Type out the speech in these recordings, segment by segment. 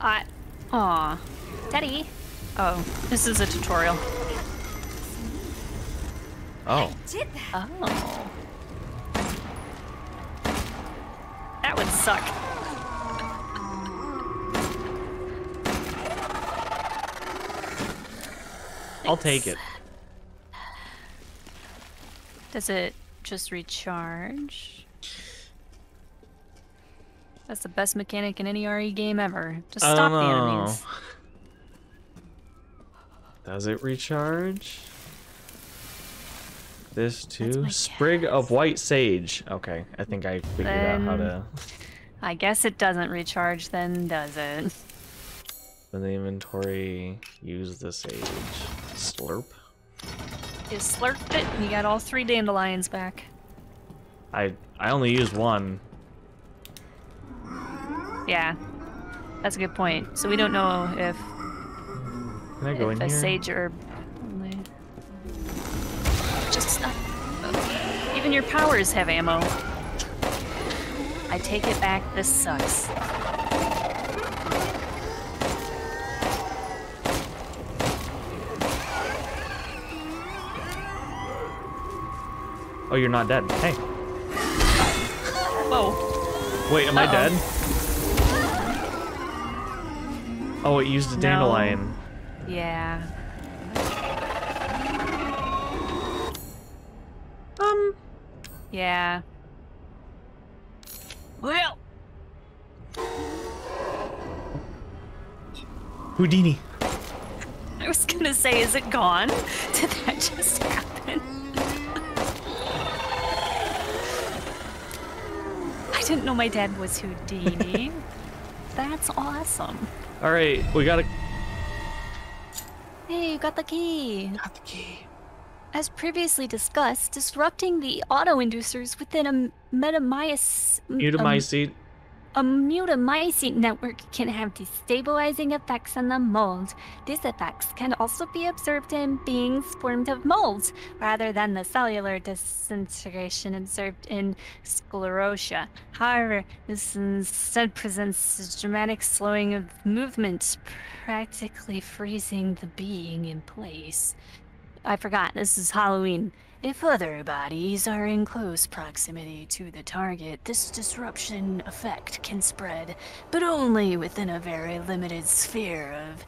I. Aw. Daddy. Oh, this is a tutorial. Oh. Did that? Oh. That would suck. I'll take it. Does it just recharge? That's the best mechanic in any RE game ever. Just stop the enemies. Does it recharge? This too? Sprig of white sage. Okay, I think I figured out how to. I guess it doesn't recharge then, does it? In the inventory, use the sage. Slurp. You slurped it and you got all three dandelions back. I I only used one. Yeah. That's a good point. So we don't know if, Can I go if in a here? sage herb only... Just not... Even your powers have ammo. I take it back, this sucks. Oh, you're not dead. Hey. Whoa. Wait, am I Uh-oh. dead? Oh, it used a No. dandelion. Yeah. Um. Yeah. Well, Houdini. I was gonna say, is it gone? Did that just happen? I didn't know my dad was Houdini. That's awesome. All right, we got a. Hey, you got the key. Got the key. As previously discussed, disrupting the auto-inducers within a metamycete Mutamycete. Um, A mutamycete network can have destabilizing effects on the mold. These effects can also be observed in beings formed of molds, rather than the cellular disintegration observed in sclerotia. However, this instead presents a dramatic slowing of movement, practically freezing the being in place. I forgot, this is Halloween. If other bodies are in close proximity to the target, this disruption effect can spread, but only within a very limited sphere of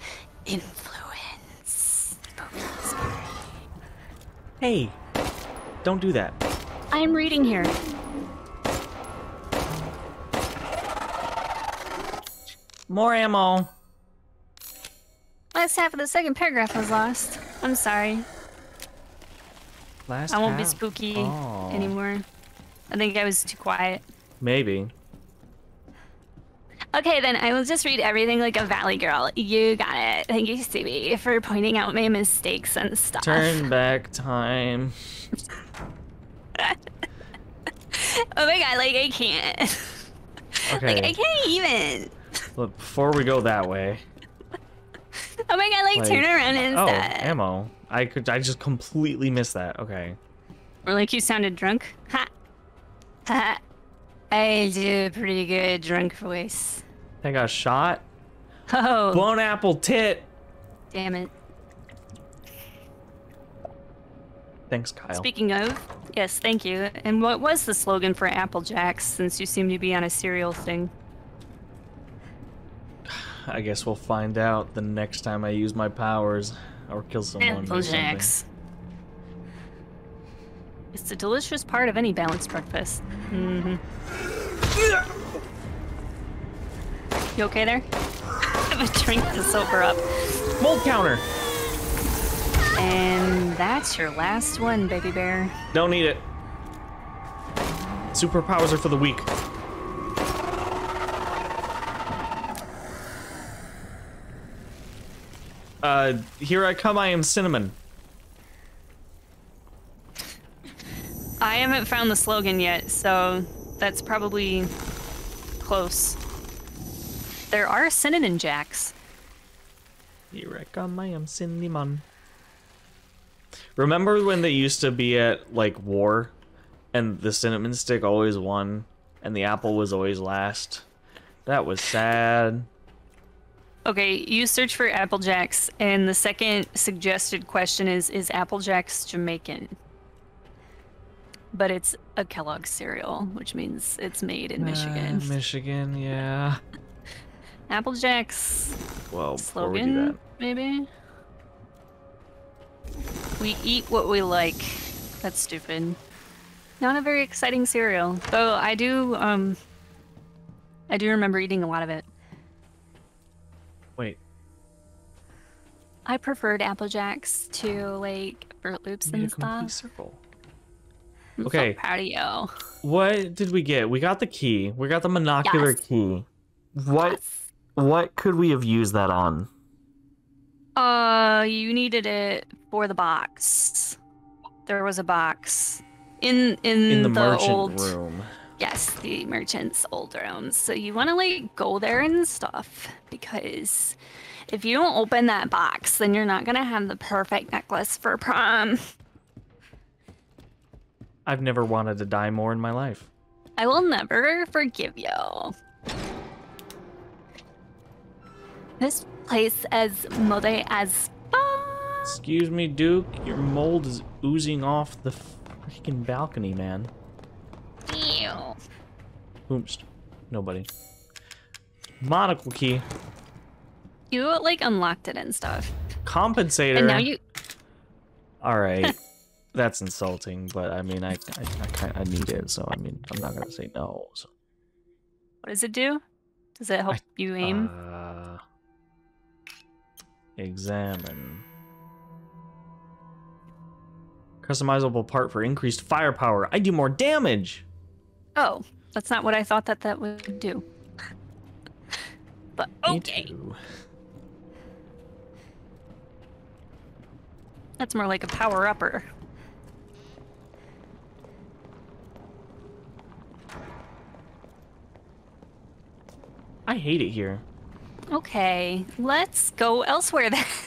influence. Hey, don't do that. I'm reading here. More ammo. Last half of the second paragraph was lost. I'm sorry. Last I won't be spooky Oh. anymore. I think I was too quiet. Maybe. Okay, then I will just read everything like a valley girl. You got it. Thank you, Stevie, for pointing out my mistakes and stuff. Turn back time. Oh my god, like I can't. Okay. Like I can't even. Look, before we go that way. Oh my god, like, Like- turn around Oh, instead. ammo. I could. I just completely missed that. Okay. Or like you sounded drunk. Ha. Ha. I do a pretty good drunk voice. I got shot. Oh, Blown apple tit. damn it. Thanks, Kyle. Speaking of, yes, thank you. And what was the slogan for Apple Jacks since you seem to be on a cereal thing? I guess we'll find out the next time I use my powers or kill someone. or Apple something. It's a delicious part of any balanced breakfast. Mm-hmm. You okay there? I have a drink to sober up. Mold counter. And that's your last one, baby bear. Don't need it. Superpowers are for the weak. Uh, here I come. I am cinnamon. I haven't found the slogan yet, so that's probably close. There are cinnamon jacks. Here I come. I am cinnamon. Remember when they used to be at like war, and the cinnamon stick always won? and the apple was always last. That was sad. Okay, you search for Apple Jacks, and the second suggested question is Is Apple Jacks Jamaican? But it's a Kellogg cereal, which means it's made in Michigan. Uh, Michigan, yeah. Apple Jacks Well, before we do slogan, that, maybe? We eat what we like. That's stupid. Not a very exciting cereal. Though I do, um. I do remember eating a lot of it. I preferred Apple Jacks to like Froot Loops and stuff. circle. I'm Okay. So proud of you. What did we get? We got the key. We got the monocular Yes. key. What Yes. what could we have used that on? Uh, you needed it for the box. There was a box in in, In the, the, merchant old room. yes, the merchant's old rooms. So you want to like go there and stuff because if you don't open that box, then you're not gonna have the perfect necklace for prom. I've never wanted to die more in my life. I will never forgive you. This place as muddy as fuck. Excuse me, Duke. Your mold is oozing off the freaking balcony, man. Ew. Oops. Nobody. Monocle key. You like unlocked it and stuff. Compensator. And now you All right. That's insulting, but I mean, I I, I, kinda, I need it, so I mean, I'm not gonna say no. So. what does it do? Does it help you aim? Uh, examine. Customizable part for increased firepower. I do more damage. oh, that's not what I thought that that would do. but Me okay, that's more like a power upper. I hate it here. Okay, let's go elsewhere then.